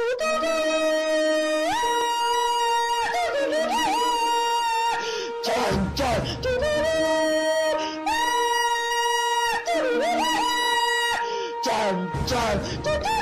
嘟嘟嘟，嘟嘟嘟嘟，战战嘟嘟嘟，嘟嘟嘟嘟，战战嘟嘟。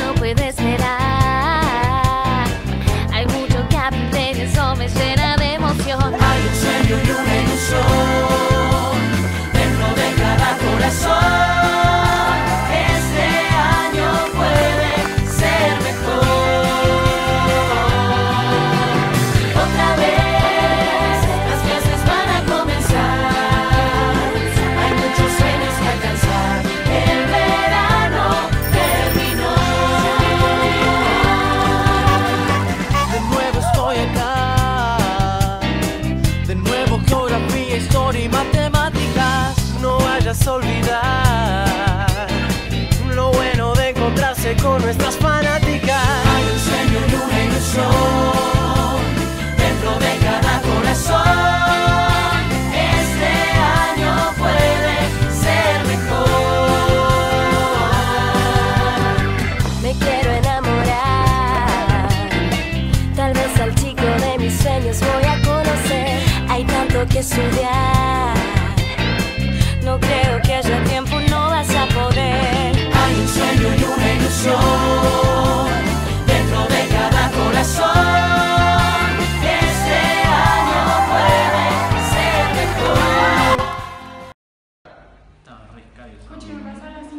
No puedo esperar. Hay mucho que aprender eso me llena de emoción. Hay un sueño y una ilusión dentro de cada corazón. Con nuestras fanáticas. Hay un sueño y una ilusión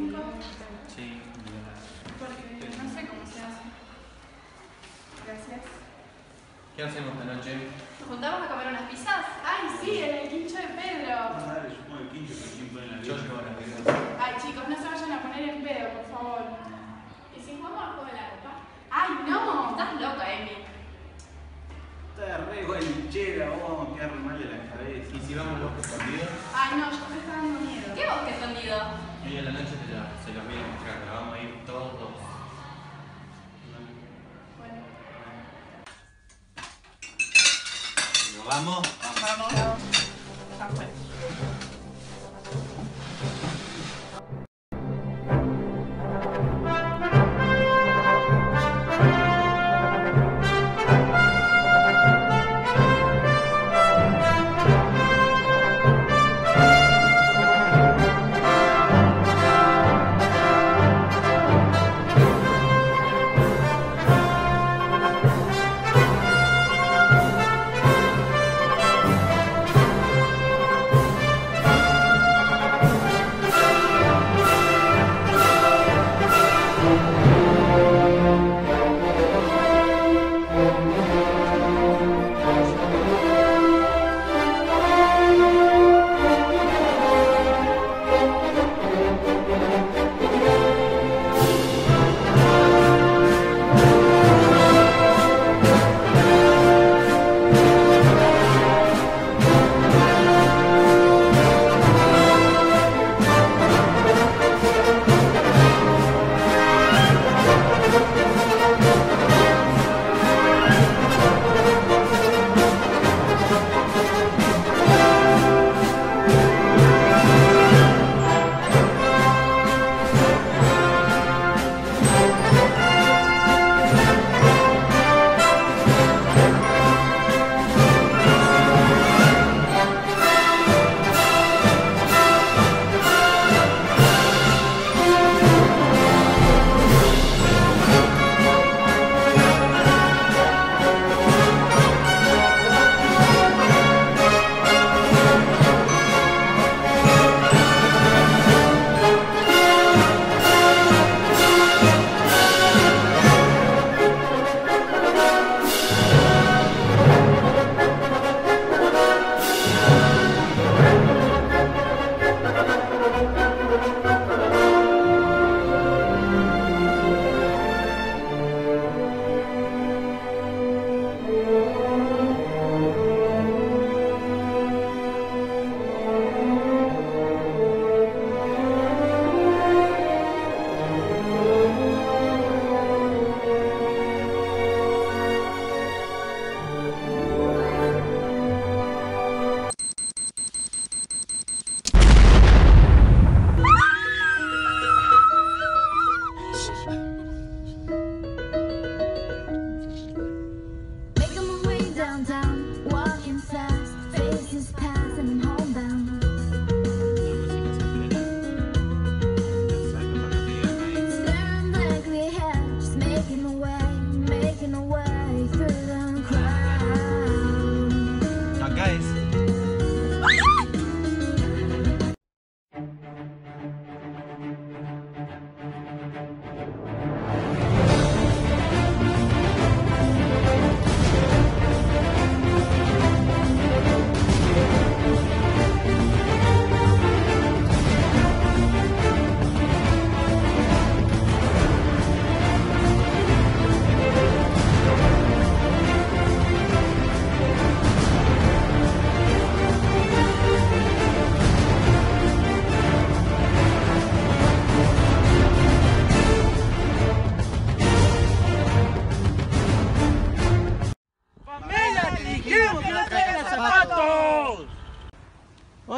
amigo. ¿me pasó a las 5? Sí, Porque no sé cómo se hace. Gracias. ¿Qué hacemos esta noche? ¿Nos juntamos a comer unas pizzas? ¡Ay, sí! En el quincho de Pedro. Dale, yo pongo el quinto, pero ¿quién pone la Yo vida? llevo la vida. Ay, chicos, no se vayan a poner en pedo, por favor. ¿Y si jugamos al juego de la ropa? ¡Ay, no! Estás loca, Emi. Está re bolichera, vos vamos a quedar mal de la cabeza. ¿Y si vamos los escondidos? Ay, no, ya me está dando miedo. ¿Qué bosque Y en la noche se, la- se los voy a mostrar, pero vamos a ir todos. Bueno. ¿Nos? Vamos.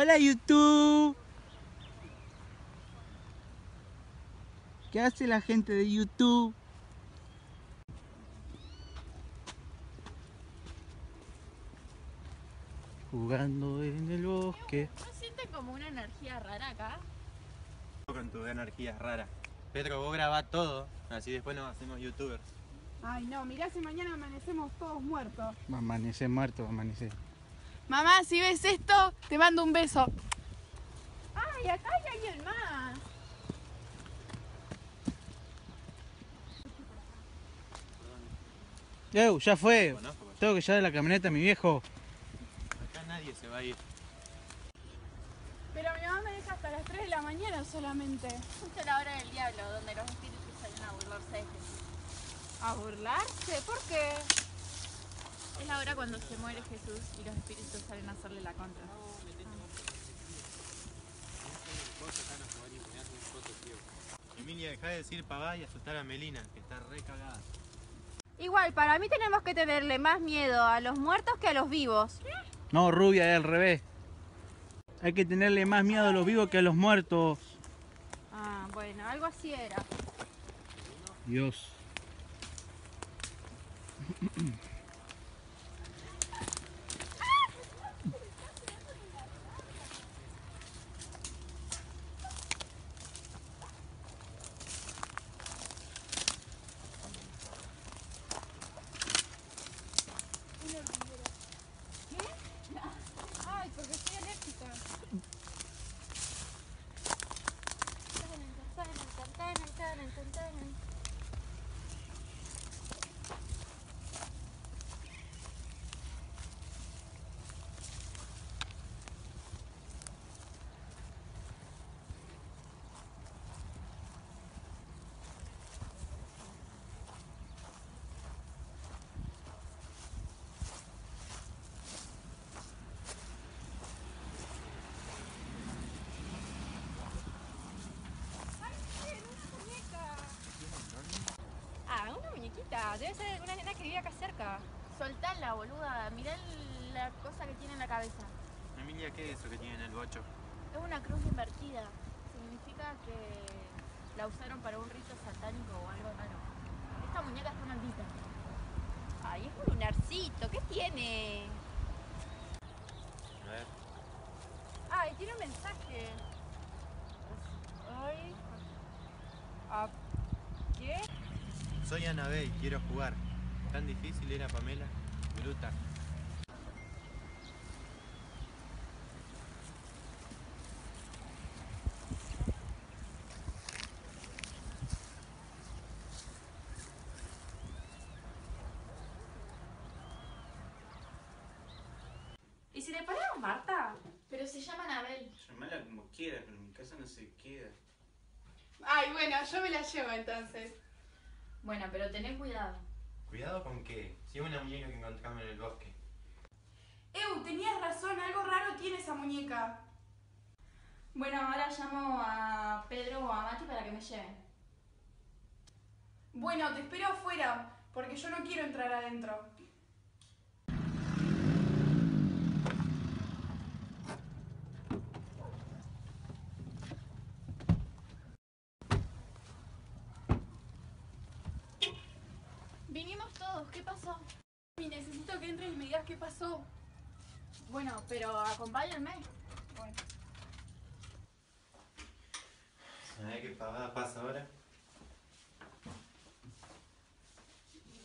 Hola YouTube. ¿Qué hace la gente de YouTube? Jugando en el bosque. ¿No sienten como una energía rara acá? Con tu energía rara. Pedro, vos grabás todo, así después nos hacemos youtubers. Ay, no, mirá si mañana amanecemos todos muertos. Amanece muerto, amanece. Mamá, si ves esto, te mando un beso. Ay, acá hay alguien más. Eu, ya fue. Pues. Tengo que llevar la camioneta a mi viejo. Acá nadie se va a ir. Pero mi mamá me deja hasta las 3 de la mañana solamente. Justo la hora del diablo, donde los espíritus salen a burlarse de Jesús. ¿A burlarse? ¿Por qué? Es la hora cuando se muere Jesús y los espíritus salen a hacerle la contra. Emilia, deja de decir pavá y asustar a Melina, que está re cagada. Igual, para mí tenemos que tenerle más miedo a los muertos que a los vivos. No, rubia, es al revés. Hay que tenerle más miedo a los vivos que a los muertos. Ah, bueno, algo así era. Dios. Ay, porque soy alérgica. Ah, Debe ser una nena que vive acá cerca. Soltala, boluda. Mirá la cosa que tiene en la cabeza. Emilia, ¿qué es eso que tiene en el bocho? Es una cruz invertida. Significa que la usaron para un rito satánico o algo raro. Esta muñeca está maldita. Ay, es un lunarcito. ¿Qué tiene? A ver. Ay, tiene un mensaje. Ay. ¿A qué? Soy Anabel, quiero jugar. ¿Tan difícil era Pamela? Bruta. ¿Y si le ponemos Marta? Pero se llama Anabel. Llamala como quieras, pero en mi casa no se queda. Ay, bueno, yo me la llevo entonces. Bueno, pero tené cuidado. ¿Cuidado con qué? Si es una muñeca que encontramos en el bosque. Eu, tenías razón, algo raro tiene esa muñeca. Bueno, ahora llamo a Pedro o a Mati para que me lleven. Bueno, te espero afuera, porque yo no quiero entrar adentro. Vinimos todos, ¿qué pasó? Y necesito que entres y me digas qué pasó. Bueno, pero acompáñenme. Bueno. ¿Sabés qué pavada pasa ahora?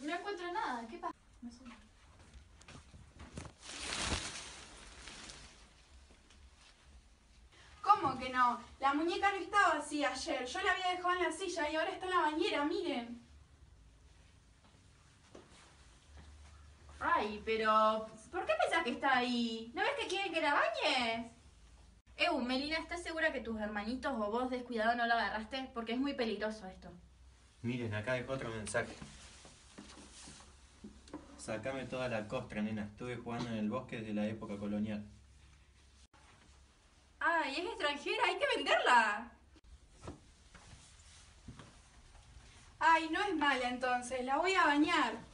No encuentro nada, ¿qué pasa? No sé. ¿Cómo que no? La muñeca no estaba así ayer. Yo la había dejado en la silla y ahora está en la bañera, miren. Ay, pero ¿por qué pensás que está ahí? ¿No ves que quieren que la bañes? Eu, Melina, ¿estás segura que tus hermanitos o vos descuidado no la agarraste? Porque es muy peligroso esto. Miren, acá dejó otro mensaje. Sacame toda la costra, nena. Estuve jugando en el bosque desde la época colonial. Ay, es extranjera, hay que venderla. Ay, no es mala entonces, la voy a bañar.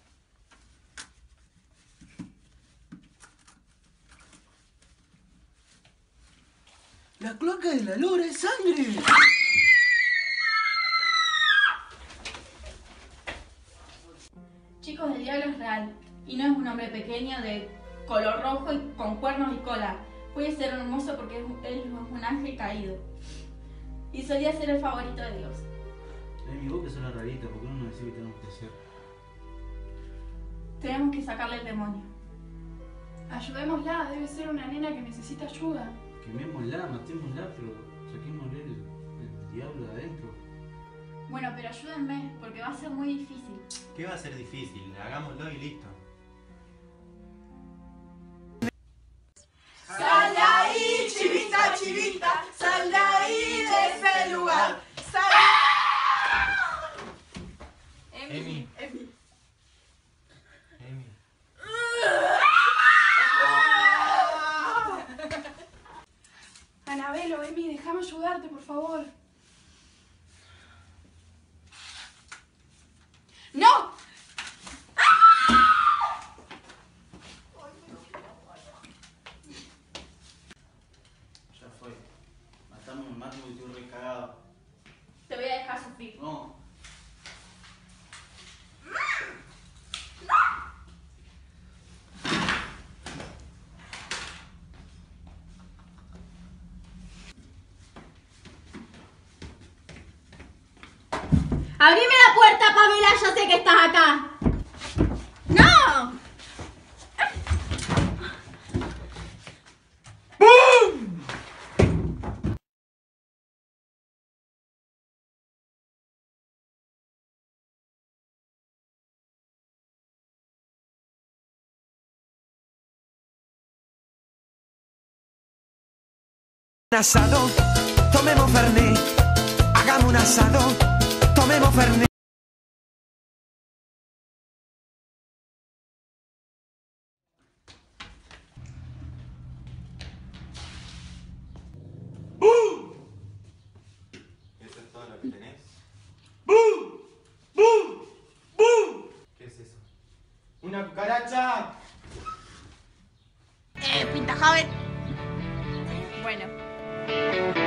La cloaca de la lora es sangre. Chicos, el diablo es real y no es un hombre pequeño de color rojo y con cuernos y cola. Puede ser hermoso porque es un- él es un ángel caído. Y solía ser el favorito de Dios. Ay, mi boca es una rarita, ¿por qué no nos decís que tenemos que hacer? Tenemos que sacarle el demonio. Ayudémosla, debe ser una nena que necesita ayuda. Quemémosla, matémosla, pero saquémosle el, el diablo de adentro. Bueno, pero ayúdenme porque va a ser muy difícil. ¿Qué va a ser difícil? Hagámoslo y listo. Sal de ahí, chivita, chivita, sal de ahí de ese lugar. Sal. Emi. Emi. Emi. Anabelo, Emi, déjame ayudarte, por favor. ¡No! Ya fue. Matamos un mato porque estoy re cagado. Te voy a dejar sufrir. No. ¡Abrime la puerta, Pamela! ¡Ya sé que estás acá! ¡No! Un asado, tomemos Fernet. Hagamos un asado, Fernet. ¿Eso es todo lo que tenés? ¿Qué es eso? ¡Una cucaracha! Eh, pinta joven. Bueno.